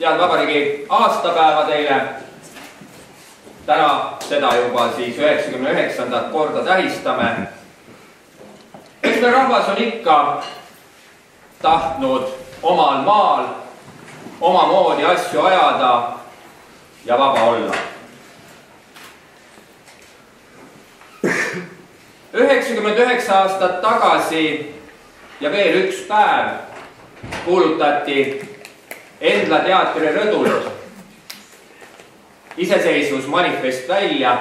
head vabariigi aastapäeva teile. täna seda juba siis üheksakümne üheksandat korda tähistame. eks me rahvas on ikka tahtnud omal maal omamoodi asju ajada ja vaba olla. üheksakümmend üheksa aastat tagasi ja veel üks päev kuulutati Endla teatri rõdult iseseisvusmanifest välja.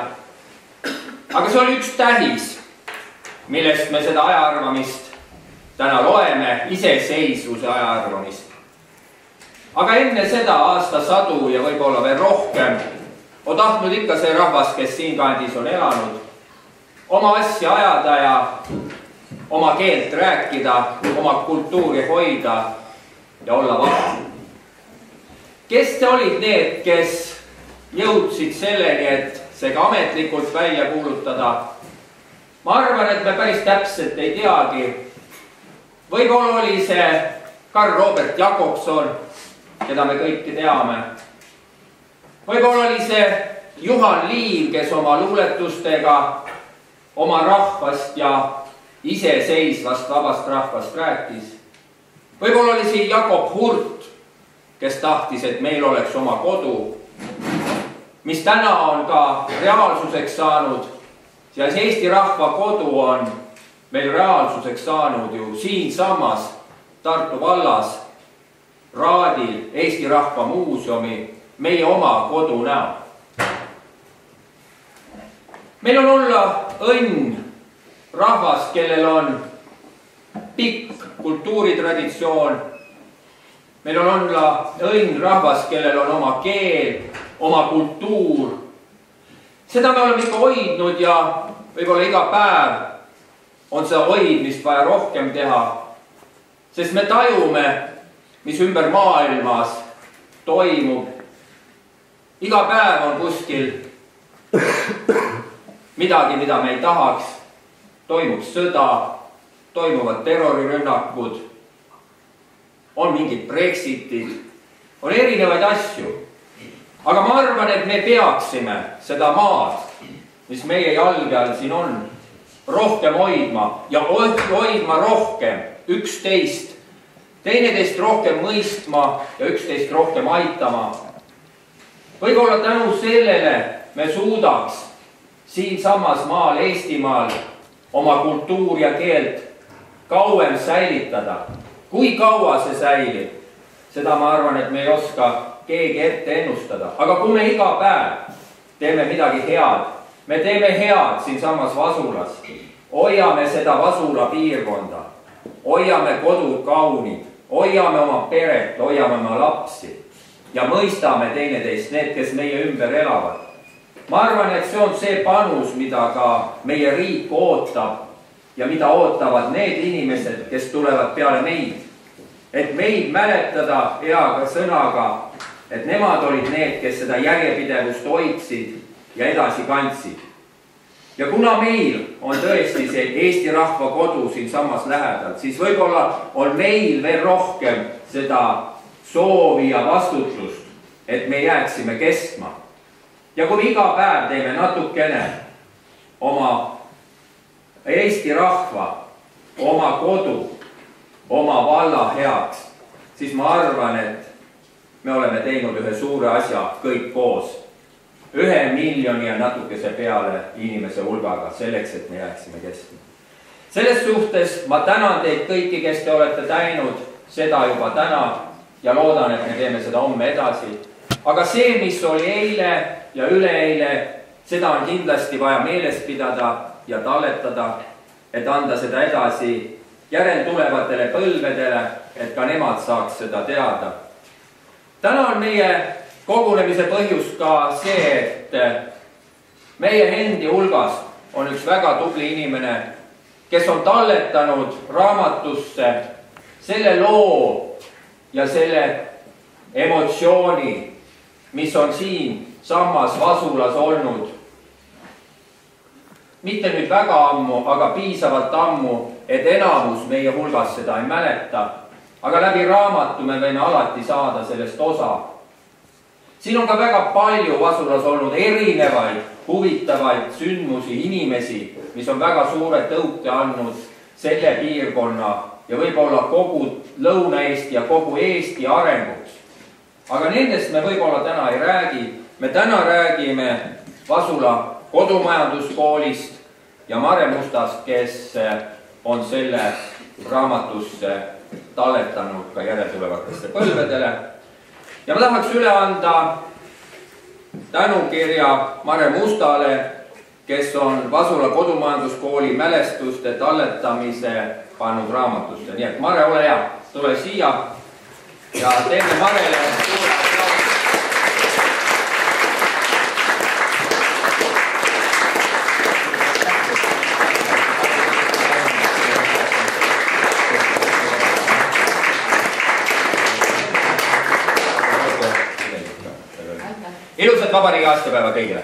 aga see oli üks tähis, millest me seda ajaarvamist täna loeme, iseseisvuse ajaarvamist. aga enne seda aastasadu ja võib-olla veel rohkem on tahtnud ikka see rahvas, kes siinkandis on elanud, oma asja ajada ja oma keelt rääkida, oma kultuuri hoida ja olla vaba kes te olid need, kes jõudsid selleni, et see ka ametlikult välja kuulutada? ma arvan, et me päris täpselt ei teagi. võib-olla oli see Karl Robert Jakobson, keda me kõiki teame. võib-olla oli see Juhan Liiv, kes oma luuletustega oma rahvast ja iseseisvast vabast rahvast rääkis. võib-olla oli siin Jakob Hurt, kes tahtis, et meil oleks oma kodu, mis täna on ka reaalsuseks saanud see Eesti rahva kodu on meil reaalsuseks saanud ju siinsamas Tartu vallas Raadil Eesti Rahva Muuseumi meie oma kodu näol. meil on olla õnn rahvas, kellel on pikk kultuuritraditsioon meil on olla õnn rahvas, kellel on oma keel, oma kultuur. seda me oleme ikka hoidnud ja võib-olla iga päev on seda hoidmist vaja rohkem teha. sest me tajume, mis ümber maailmas toimub. iga päev on kuskil midagi, mida me ei tahaks. toimub sõda, toimuvad terrorirünnakud on mingid Brexitid, on erinevaid asju. aga ma arvan, et me peaksime seda maad, mis meie jalge all siin on, rohkem hoidma ja hoidma rohkem üksteist, teineteist rohkem mõistma ja üksteist rohkem aitama. võib-olla tänu sellele me suudaks siinsamas maal, Eestimaal oma kultuuri ja keelt kauem säilitada kui kaua see säilib, seda ma arvan, et me ei oska keegi ette ennustada, aga kui me iga päev teeme midagi head, me teeme head siinsamas Vasulas, hoiame seda Vasula piirkonda, hoiame kodud kaunid, hoiame oma peret, hoiame oma lapsi. Ja mõistame teineteist, need, kes meie ümber elavad. ma arvan, et see on see panus, mida ka meie riik ootab ja mida ootavad need inimesed, kes tulevad peale meid. et meid mäletada hea sõnaga, et nemad olid need, kes seda järjepidevust hoidsid ja edasi kandsid. ja kuna meil on tõesti see Eesti rahva kodu siinsamas lähedal, siis võib-olla on meil veel rohkem seda soovi ja vastutust, et me jääksime kestma. ja kui me iga päev teeme natukene oma Eesti rahva, oma kodu, oma valla heaks, siis ma arvan, et me oleme teinud ühe suure asja kõik koos. ühe miljoni ja natukese peale inimese hulgaga, selleks, et me jääksime kestma. selles suhtes ma tänan teid kõiki, kes te olete teinud seda juba täna ja loodan, et me teeme seda homme edasi. aga see, mis oli eile ja üleeile, seda on kindlasti vaja meeles pidada ja talletada, et anda seda edasi järeltulevatele põlvedele, et ka nemad saaks seda teada. täna on meie kogunemise põhjus ka see, et meie endi hulgas on üks väga tubli inimene, kes on talletanud raamatusse selle loo ja selle emotsiooni, mis on siinsamas Vasulas olnud mitte nüüd väga ammu, aga piisavalt ammu, et enamus meie hulgas seda ei mäleta. aga läbi raamatu me võime alati saada sellest osa siin on ka väga palju Vasulas olnud erinevaid huvitavaid sündmusi, inimesi, mis on väga suure tõuke andnud selle piirkonna ja võib-olla kogu Lõuna-Eesti ja kogu Eesti arenguks. aga nendest me võib-olla täna ei räägi. me täna räägime Vasula kodumajanduskoolist ja Mare Mustast, kes on selle raamatusse talletanud ka järeltulevatesse põlvedele. ja ma tahaks üle anda tänukirja Mare Mustale, kes on Vasula kodumajanduskooli mälestuste talletamise pannud raamatusse, nii et Mare, ole hea, tule siia ja teeme Marele suure vabariigi aastapäeva kõigile